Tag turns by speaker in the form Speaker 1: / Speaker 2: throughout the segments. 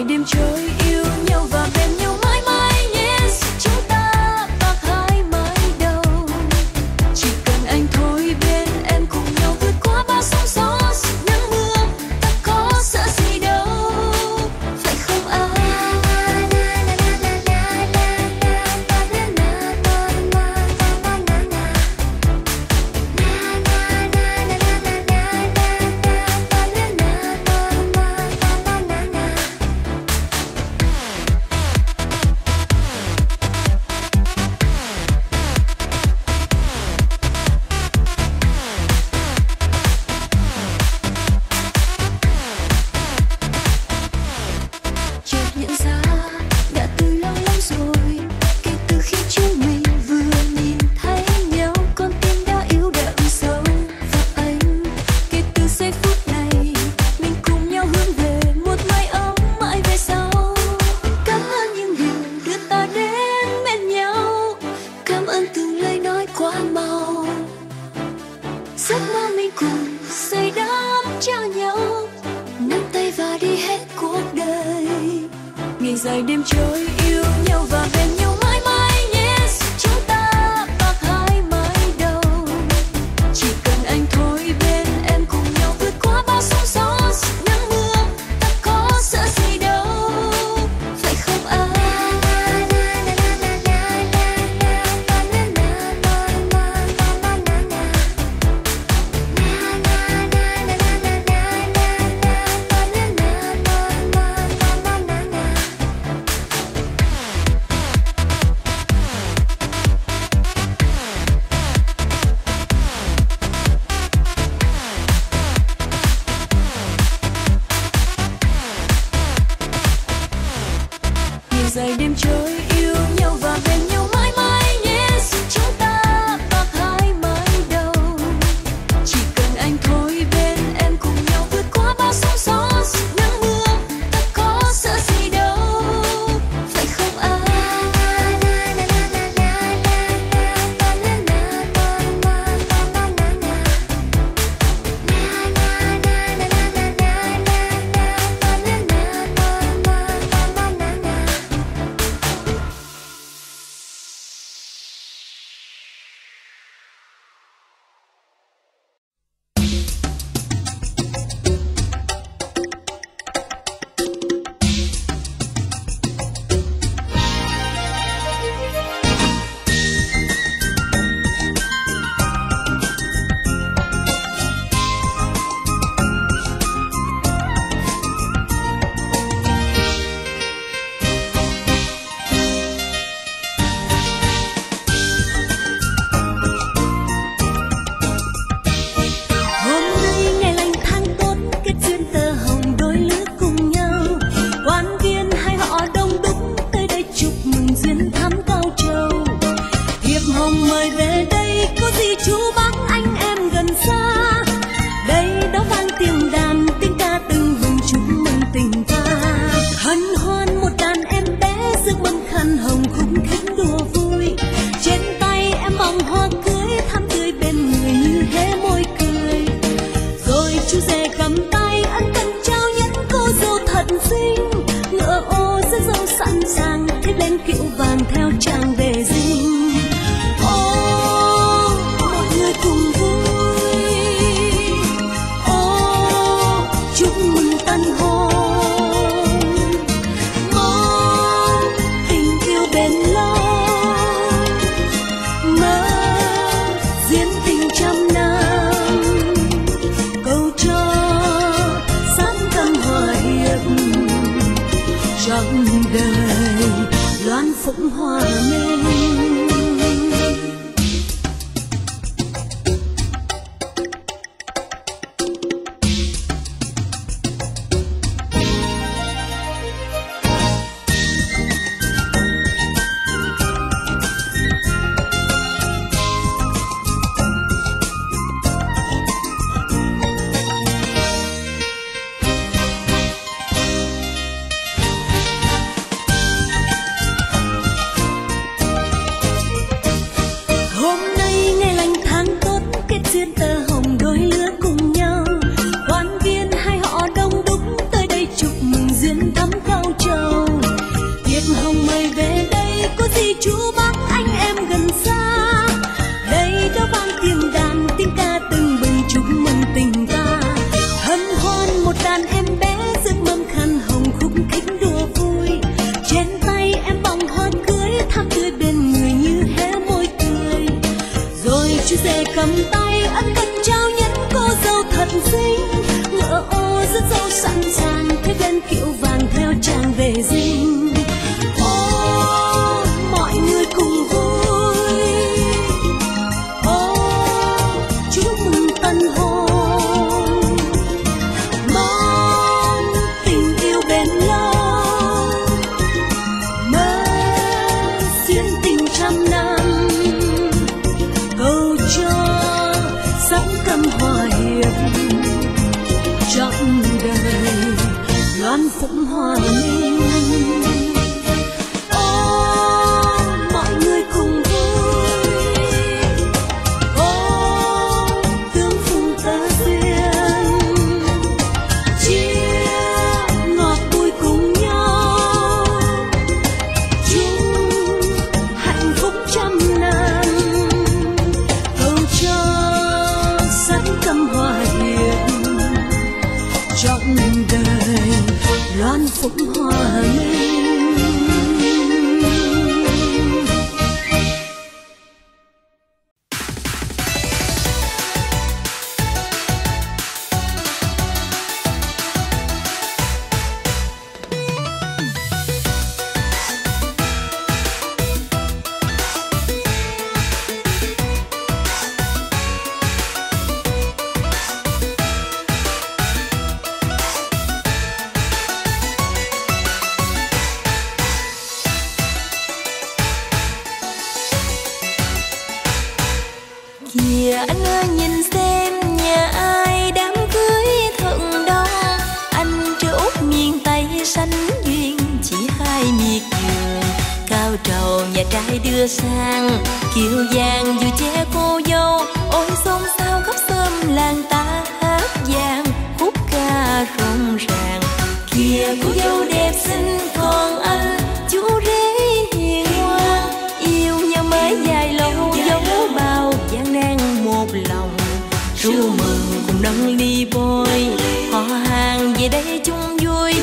Speaker 1: ngày đêm trôi yêu nhau và dài đêm trôi.
Speaker 2: 话 chưa sang. Kiều vàng dù che cô dâu, ôi xôn xao khắp sớm làng ta hát vàng khúc ca rộn ràng, kia cô dâu đẹp xinh còn anh chú rể hiền ngoan. Yêu nhau mới dài lâu, dấu bao gian nan một lòng. Ru mừng cùng nâng ly bôi, họ hàng về đây chung vui.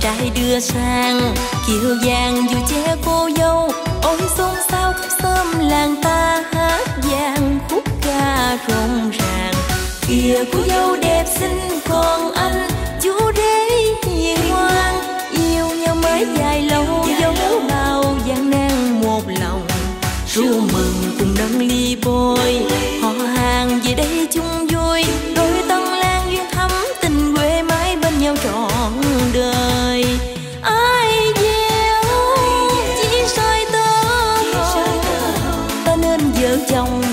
Speaker 2: trai đưa sang. Kiều vàng dù che cô dâu, ôi xôn xao khắp xóm làng ta hát vàng khúc ca rộn ràng. Kìa cô dâu đẹp xinh còn anh, chú đế hiền ngoan. Yêu nhau mới dài lâu, dấu bao gian nan một lòng. Ru mừng cùng nâng ly bôi trong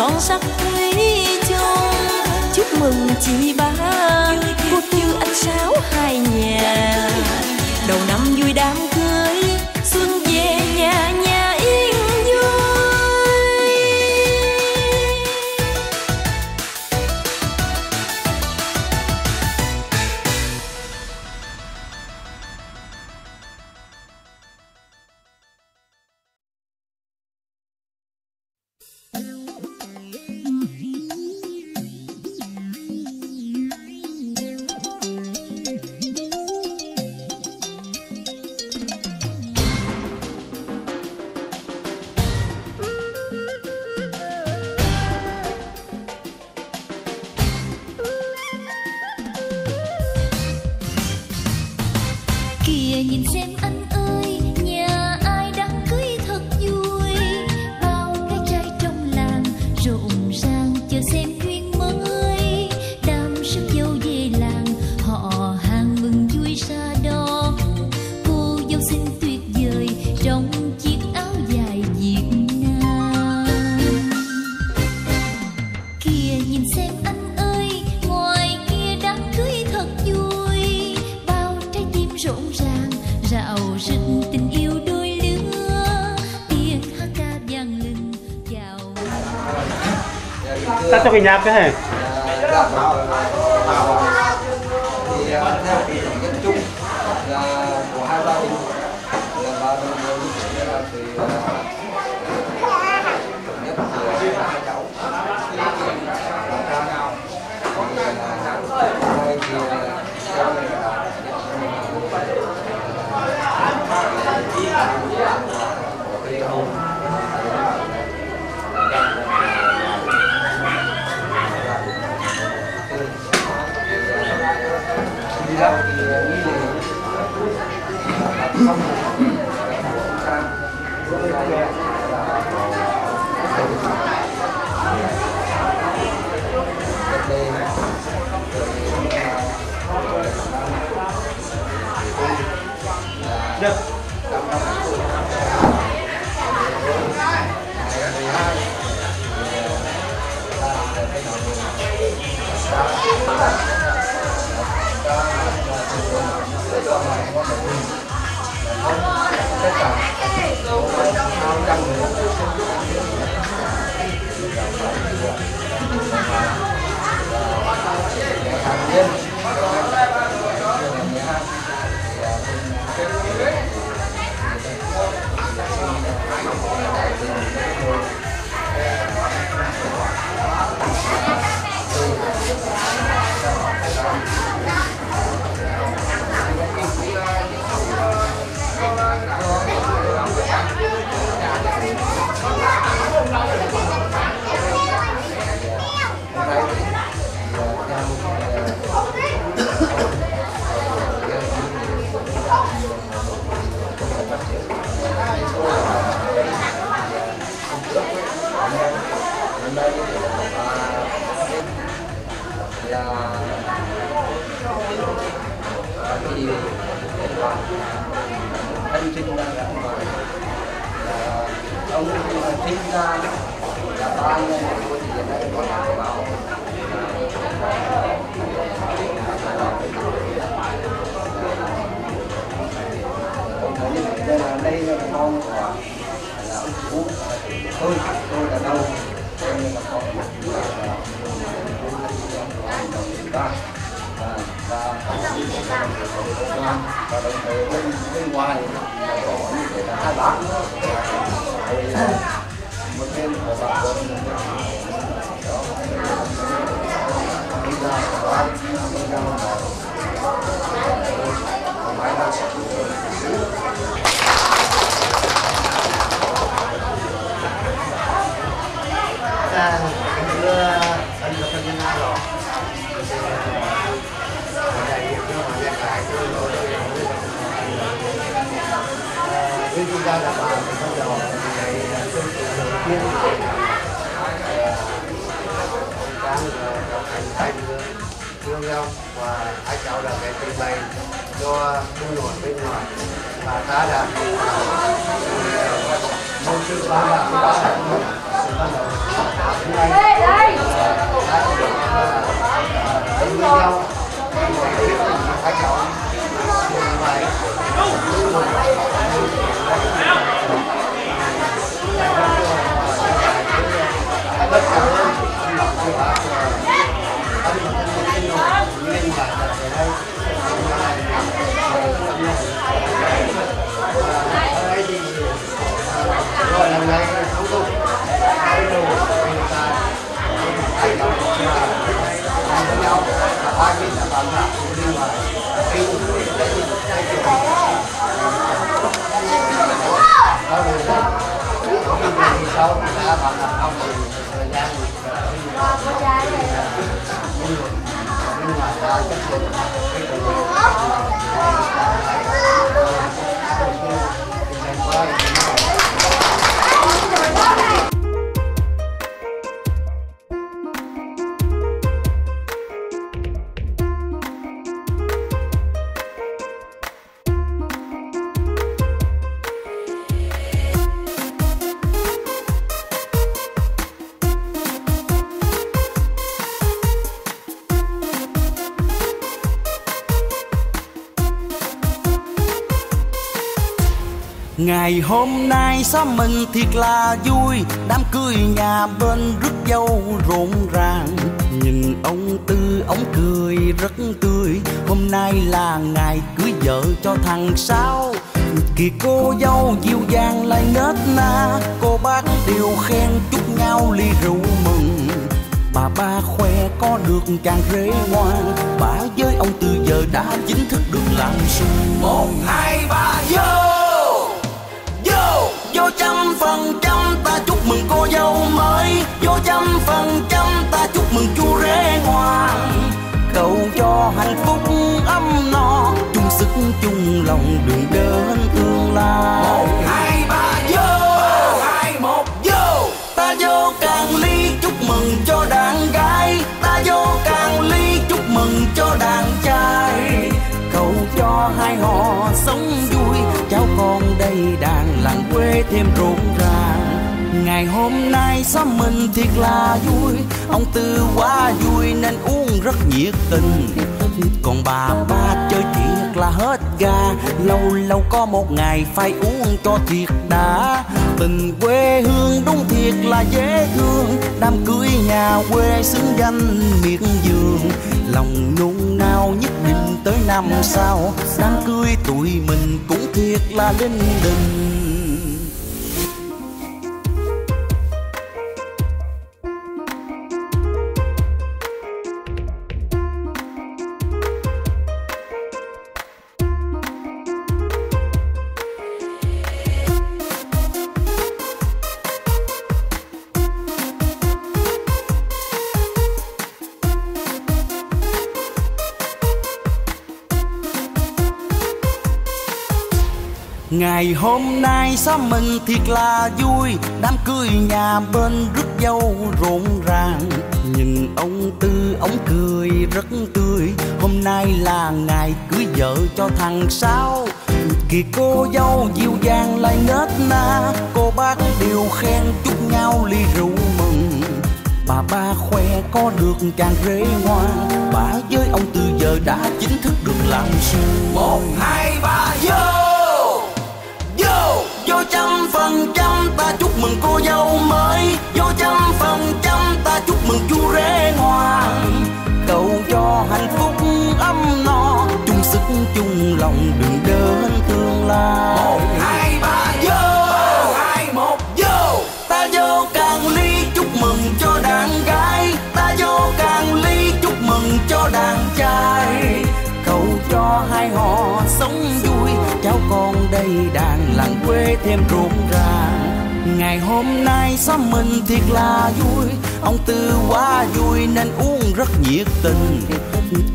Speaker 2: son sắc quý châu chúc mừng chị ba
Speaker 3: यहाँ पे हैं?
Speaker 4: được tất anh có
Speaker 5: thân nhân rồi khi chúng ta đã bàn thì bắt đầu ngày chương trình đầu tiên ông Tám đồng hành hai đứa Dương Long và hai cháu là cái trình bày cho quân đội bên ngoài và ta đã môn sư ba là ba hôm nay hai cháu được yêu những đã bạn làm không.
Speaker 6: Ngày hôm nay xóm mình thiệt là vui Đám cưới nhà bên rước dâu rộn ràng. Nhìn ông Tư ông cười rất tươi Hôm nay là ngày cưới vợ cho thằng Sáu. Kìa cô dâu dịu dàng lại nết na Cô bác đều khen chúc nhau ly rượu mừng. Bà ba khoe có được chàng rể ngoan Bà với ông Tư giờ đã chính thức được làm xuân Một, hai, ba, vô! Vô, trăm phần trăm ta chúc mừng cô dâu mới. Vô trăm phần trăm ta chúc mừng chú rể ngoan. Cầu cho hạnh phúc ấm no chung sức chung lòng đường đến tương lai. Một, hai, ba, vô! Hai, một, vô! Ta vô càng ly chúc mừng cho đàn gái. Ta vô càng ly chúc mừng cho đàn trai. Cầu cho hai họ sống vui Cháu con đây đàn làng quê thêm rộn ràng. Ngày hôm nay xóm mình thiệt là vui. Ông Tư quá vui nên uống rất nhiệt tình. Còn bà, ba chơi thiệt là hết ga. Lâu lâu có một ngày phải uống cho thiệt đã. Tình quê hương đúng thiệt là dễ thương. Đám cưới nhà quê xứng danh miệt vườn. Lòng nôn nao nhất định tới năm sau. Đám cưới tụi mình cũng thiệt là linh đình. Ngày hôm nay xóm mình thiệt là vui Đám cưới nhà bên rước dâu rộn ràng. Nhìn ông Tư ông cười rất tươi Hôm nay là ngày cưới vợ cho thằng Sáu. Kì cô dâu dịu dàng lại nết na Cô bác đều khen chúc nhau ly rượu mừng. Bà ba khoe có được chàng rể ngoan Bà với ông Tư giờ đã chính thức được làm sư Một, hai, ba, vô! Phần trăm ta chúc mừng cô dâu mới. Vô trăm phần trăm ta chúc mừng chú rể hoàng Cầu cho hạnh phúc ấm no, chung sức chung lòng đừng đơn tương lai thêm rộn ràng. Ngày hôm nay xóm mình thiệt là vui. Ông Tư quá vui nên uống rất nhiệt tình.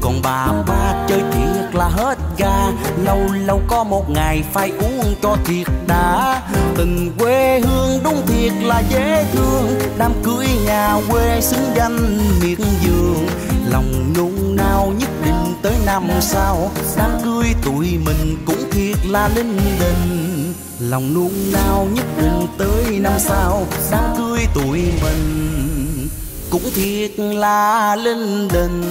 Speaker 6: Còn bà ba chơi thiệt là hết ga. Lâu lâu có một ngày phải uống cho thiệt đã. Tình quê hương đúng thiệt là dễ thương. Đám cưới nhà quê xứng danh miệt vườn. Lòng nhung nào nhất định tới năm sau. Đám cưới tụi mình cũng thiệt là linh đình lòng nung nao nhất định tới năm sau đám cưới tụi mình cũng thiệt là linh đình.